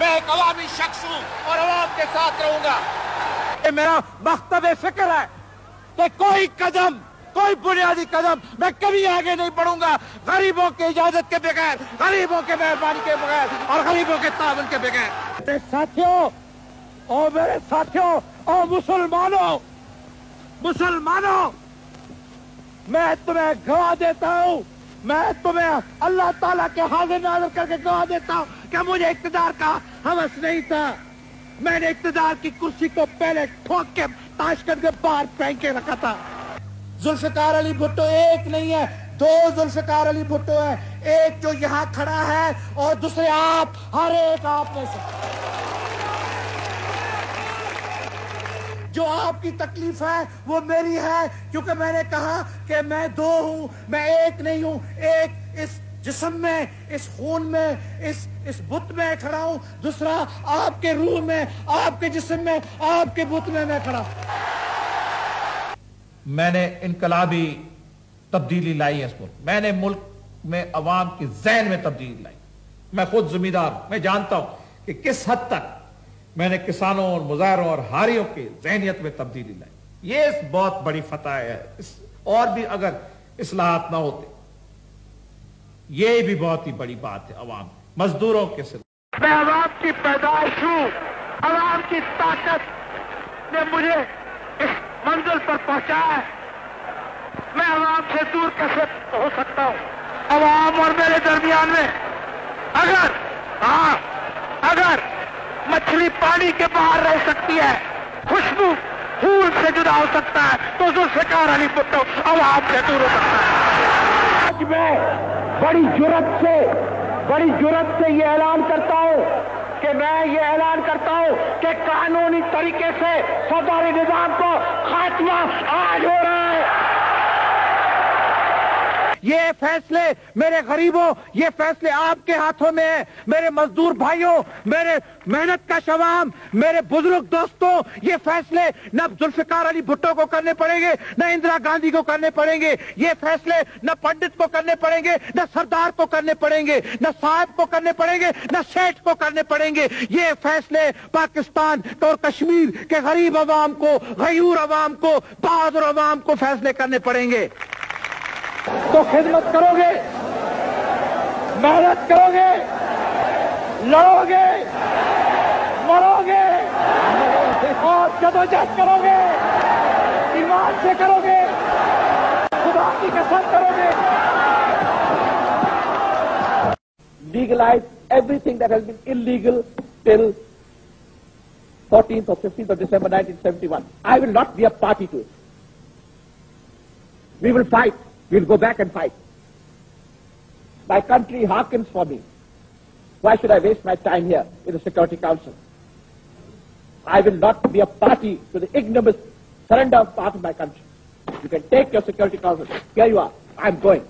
मैं एक अवामी शख्स हूँ और अवाम के साथ रहूँगा। ये मेरा मकतब फ़िक्र है कि कोई कदम, कोई बुनियादी कदम मैं कभी आगे नहीं बढ़ूँगा। गरीबों की इजाज़त के बगैर, गरीबों के मेहरबानी के बगैर और गरीबों के तावन के बगैर। मेरे साथियों और मेरे साथियों और मुसलमानों मुसलमानों, मैं तुम्हें गवा देता हूँ। मैं तुम्हें अल्लाह ताला के हाजिर नाजर करके गवा देता हूँ कि मुझे इकतदार का हवस नहीं था। मैंने इकतदार की कुर्सी को पहले ठोक के ताशकंद के बाहर फेंक के रखा था। जुल्फकार अली भुट्टो एक नहीं है, दो जुल्फकार अली भुट्टो है, एक जो यहाँ खड़ा है और दूसरे आप, हर एक आप में से। जो आपकी तकलीफ़ है, वो मेरी है। क्योंकि मैंने कहा कि मैं दो हूँ, मैं एक नहीं हूँ, एक इस जिस्म में, इस खून में, इस इस बुत में खड़ा हूँ। दूसरा, आपके रूह में, आपके जिस्म में, आपके बुत में मैं खड़ा मैंने इनकलाबी तब्दीली लाई है इस मुल्क। मैंने मुल्क में अवाम की जहन में तब्दीली लाई। मैं खुद जिम्मेदार मैं जानता हूँ कि किस हद तक मैंने किसानों और मुजाहरों और हारियों के जहनीत में तब्दीली लाई। ये बहुत बड़ी फतह है। इस और भी अगर इसलाहत ना होते, ये भी बहुत ही बड़ी बात है अवाम मजदूरों के सिर्फ़ मैं अवाम की पैदाइश हूँ। अवाम की ताकत ने मुझे इस मंजिल पर पहुँचाया मैं अवाम से दूर कैसे हो सकता हूँ? अवाम और मेरे दरमियान में अगर हाँ अगर मछली पानी के बाहर रह सकती है। खुशबू फूल से जुदा हो सकता है। तो जुल्फिकार अली भुट्टो अवाम से दूर हो सकता है। आज मैं बड़ी जुरत से, बड़ी जुरत से ये ऐलान करता हूँ कि मैं ये ऐलान करता हूँ कि कानूनी तरीके से सदरी निज़ाम को खात्मा आज हो रहा है। ये फैसले मेरे गरीबों, ये फैसले आपके हाथों में है। मेरे मजदूर भाइयों, मेरे मेहनत का शवाम, मेरे बुज़ुर्ग दोस्तों, ये फैसले न जुल्फिकार अली भुट्टो को करने पड़ेंगे, न इंदिरा गांधी को करने पड़ेंगे। ये फैसले न पंडित को करने पड़ेंगे, न सरदार को करने पड़ेंगे, न साहब को करने पड़ेंगे, न सेठ को करने पड़ेंगे। ये फैसले पाकिस्तान और कश्मीर के गरीब अवाम को, गयूर अवाम को, बहादुर अवाम को फैसले करने पड़ेंगे। तो खिदमत करोगे, मेहनत करोगे, लड़ोगे, मरोगे, और जदोजहद करोगे, ईमान से करोगे, खुदा की कसम करोगे legalise everything that has been illegal till 14th or 15th of December 1971. I will not be a party to it. We will fight. We'll go back and fight. My country hearkens for me. Why should I waste my time here in the Security Council? I will not be a party to the ignominious surrender of part of my country. You can take your Security Council. Here you are. I'm going.